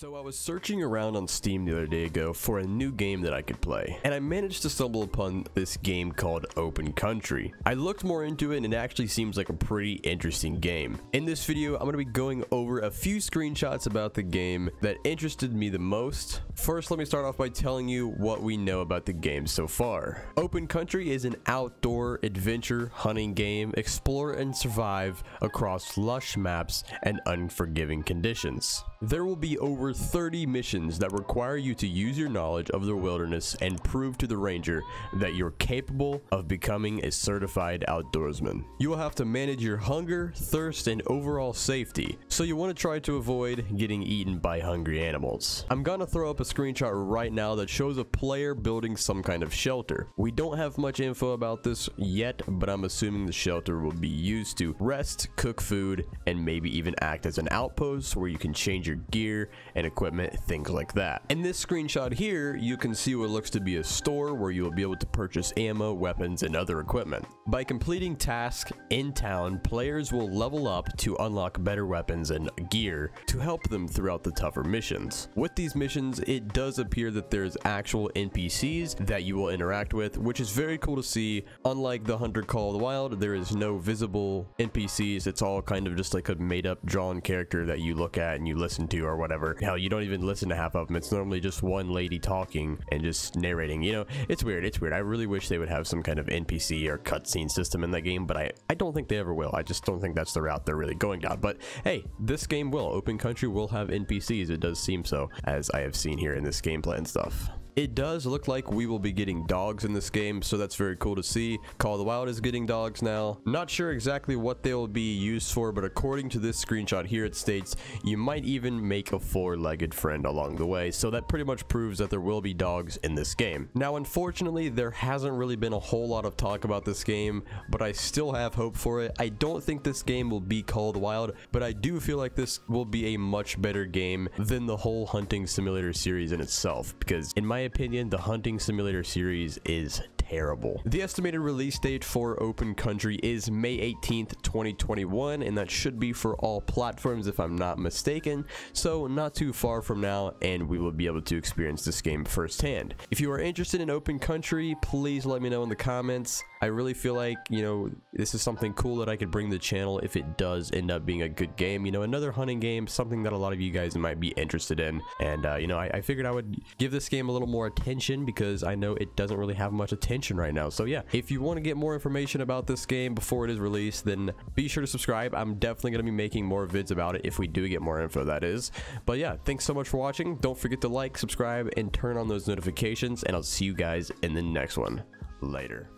So I was searching around on Steam the other day ago for a new game that I could play, and I managed to stumble upon this game called Open Country. I looked more into it and it actually seems like a pretty interesting game. In this video, I'm going to be going over a few screenshots about the game that interested me the most. First, let me start off by telling you what we know about the game so far. Open Country is an outdoor adventure hunting game, explore and survive across lush maps and unforgiving conditions. There will be over 30 missions that require you to use your knowledge of the wilderness and prove to the ranger that you're capable of becoming a certified outdoorsman. You will have to manage your hunger, thirst, and overall safety, so you want to try to avoid getting eaten by hungry animals. I'm gonna throw up a screenshot right now that shows a player building some kind of shelter. We don't have much info about this yet, but I'm assuming the shelter will be used to rest, cook food, and maybe even act as an outpost where you can change your gear and equipment, things like that. In this screenshot here, you can see what looks to be a store where you will be able to purchase ammo, weapons, and other equipment. By completing tasks in town, players will level up to unlock better weapons and gear to help them throughout the tougher missions. With these missions, it does appear that there's actual NPCs that you will interact with, which is very cool to see. Unlike the Hunter Call of the Wild, there is no visible NPCs. It's all kind of just like a made up drawn character that you look at and you listen to or whatever. Hell, you don't even listen to half of them. It's normally just one lady talking and just narrating. You know, it's weird. It's weird. I really wish they would have some kind of NPC or cutscene system in that game, but I, I don't think they ever will. I just don't think that's the route they're really going down. But hey, this game will. Open Country will have NPCs. It does seem so, as I have seen here in this gameplay and stuff. It does look like we will be getting dogs in this game, so that's very cool to see. Call the Wild is getting dogs now. Not sure exactly what they will be used for, but according to this screenshot here, it states you might even make a four-legged friend along the way, so that pretty much proves that there will be dogs in this game. Now, unfortunately, there hasn't really been a whole lot of talk about this game, but I still have hope for it. I don't think this game will be Call of the Wild, but I do feel like this will be a much better game than the whole hunting simulator series in itself, because in my opinion, the Hunting Simulator series is terrible. The estimated release date for Open Country is May 18th, 2021, and that should be for all platforms if I'm not mistaken, so not too far from now, and we will be able to experience this game firsthand. If you are interested in Open Country, please let me know in the comments. I really feel like, you know, this is something cool that I could bring the channel if it does end up being a good game. You know, another hunting game, something that a lot of you guys might be interested in. And, uh, you know, I, I figured I would give this game a little more attention because I know it doesn't really have much attention right now. So yeah, if you want to get more information about this game before it is released, then be sure to subscribe. I'm definitely going to be making more vids about it if we do get more info, that is. But yeah, thanks so much for watching. Don't forget to like, subscribe, and turn on those notifications, and I'll see you guys in the next one. Later.